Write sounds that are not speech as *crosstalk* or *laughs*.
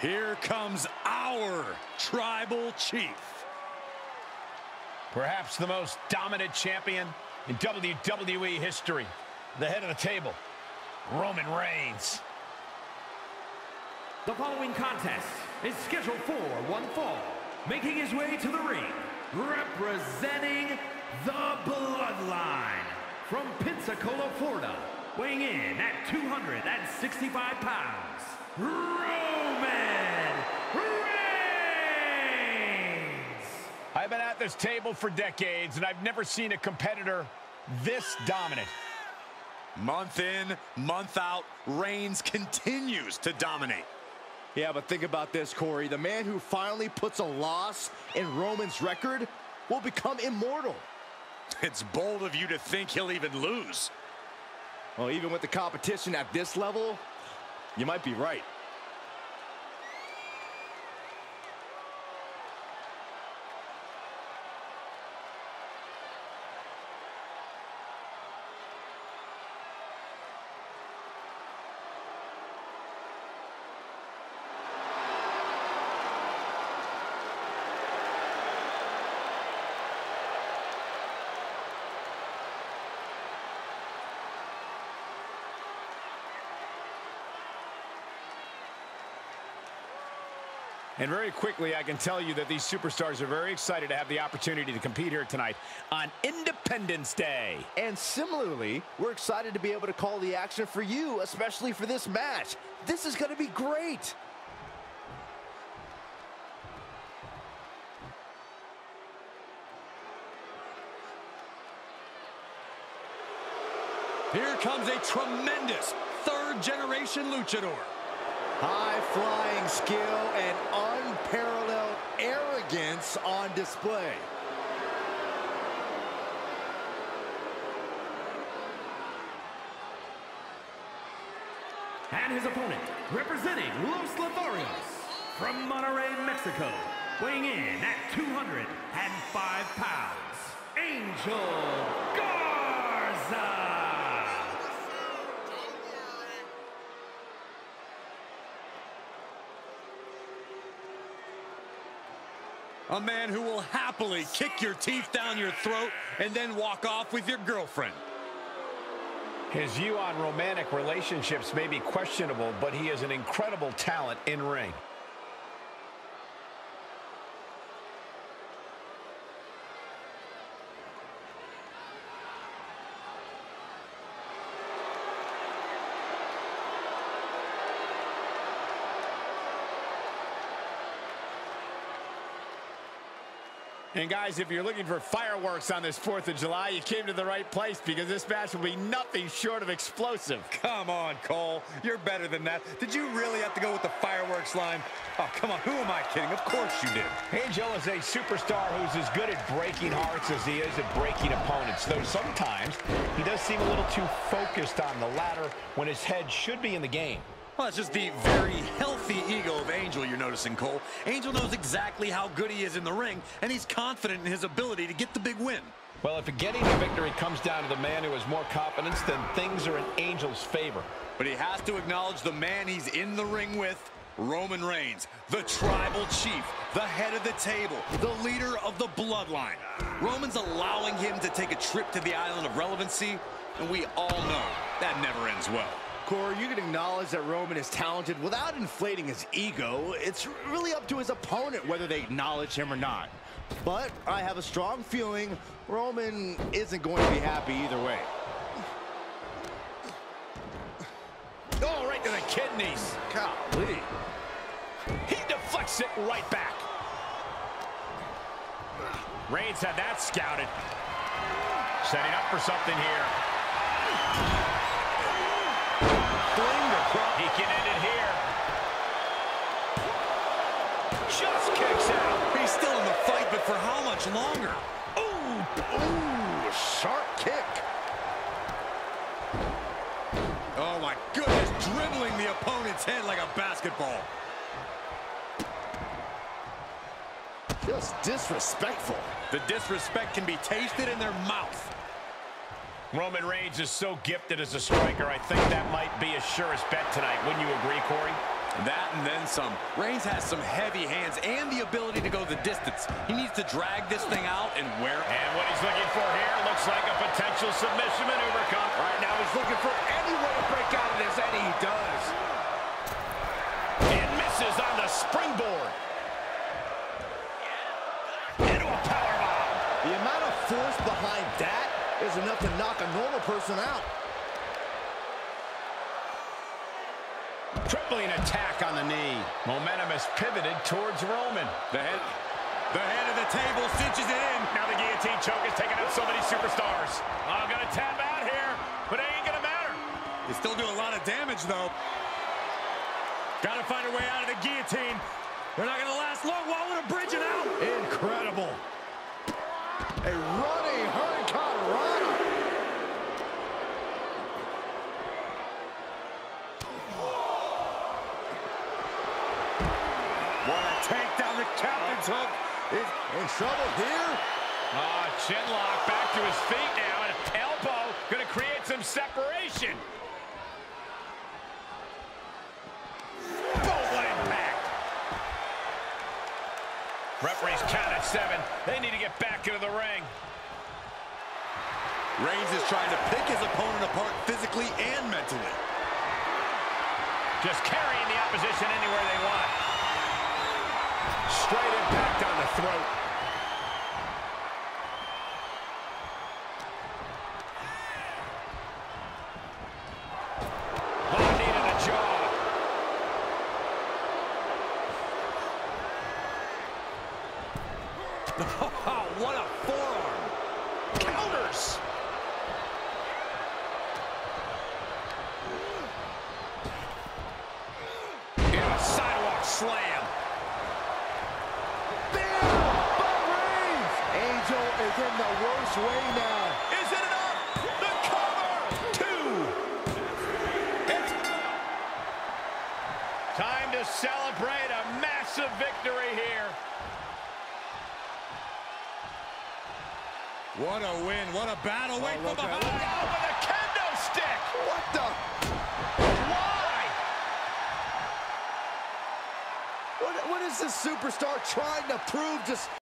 Here comes our tribal chief. Perhaps the most dominant champion in WWE history. The head of the table, Roman Reigns. The following contest is scheduled for one fall. Making his way to the ring, representing the Bloodline. From Pensacola, Florida, weighing in at 265 pounds, Roman Reigns! I've been at this table for decades, and I've never seen a competitor this dominant. Month in, month out, Reigns continues to dominate. Yeah, but think about this, Corey. The man who finally puts a loss in Roman's record will become immortal. It's bold of you to think he'll even lose. Well, even with the competition at this level, you might be right. And very quickly, I can tell you that these superstars are very excited to have the opportunity to compete here tonight on Independence Day. And similarly, we're excited to be able to call the action for you, especially for this match. This is going to be great. Here comes a tremendous third-generation luchador. High-flying skill and unparalleled arrogance on display. And his opponent, representing Los Lotharios, from Monterrey, Mexico, weighing in at 205 pounds, Angel Garza! A man who will happily kick your teeth down your throat and then walk off with your girlfriend. His view on romantic relationships may be questionable, but he is an incredible talent in ring. And guys, if you're looking for fireworks on this 4th of July, you came to the right place because this match will be nothing short of explosive. Come on, Cole. You're better than that. Did you really have to go with the fireworks line? Oh, come on. Who am I kidding? Of course you did. Angel is a superstar who's as good at breaking hearts as he is at breaking opponents, though sometimes he does seem a little too focused on the latter when his head should be in the game. Well, it's just the very healthy ego of Angel you're noticing, Cole. Angel knows exactly how good he is in the ring, and he's confident in his ability to get the big win. Well, if getting the victory comes down to the man who has more confidence, then things are in Angel's favor. But he has to acknowledge the man he's in the ring with, Roman Reigns, the tribal chief, the head of the table, the leader of the bloodline. Roman's allowing him to take a trip to the island of relevancy, and we all know that never ends well. Corey, you can acknowledge that Roman is talented without inflating his ego. It's really up to his opponent whether they acknowledge him or not. But I have a strong feeling Roman isn't going to be happy either way. Oh, right to the kidneys. Golly. He deflects it right back. Reigns had that scouted. Setting up for something here. He can end it here. Just kicks out. He's still in the fight, but for how much longer? Ooh, ooh, sharp kick. Oh, my goodness, dribbling the opponent's head like a basketball. Just disrespectful. The disrespect can be tasted in their mouth. Roman Reigns is so gifted as a striker, I think that might be his surest bet tonight. Wouldn't you agree, Corey? That and then some. Reigns has some heavy hands and the ability to go the distance. He needs to drag this thing out and wear And what he's looking for here looks like a potential submission maneuver come. Right now he's looking for any way to break out of this, and he does. And misses on the springboard. Into a powerbomb. The amount of force behind that is enough to knock a normal person out. Tripling attack on the knee. Momentum is pivoted towards Roman. The head, the head of the table cinches it in. Now the guillotine choke is taking out so many superstars. I'm going to tap out here, but it ain't going to matter. They still do a lot of damage, though. Got to find a way out of the guillotine. They're not going to last long. Wall with a bridge and out. Incredible. A running Hurricane What down. The captain's hook Is in trouble here. Ah, chin lock back to his feet now, and elbow going to create some separation. Referee's count at seven. They need to get back into the ring. Reigns is trying to pick his opponent apart physically and mentally. Just carrying the opposition anywhere they want. Straight impact on the throat. *laughs* Oh, what a forearm. Slam. In the worst way now. Is it enough? The cover! Two! It's time to celebrate a massive victory here. What a win. What a battle. Oh, Wait look from out, behind. Oh, with a kendo stick! What the? Why? What, what is this superstar trying to prove? Just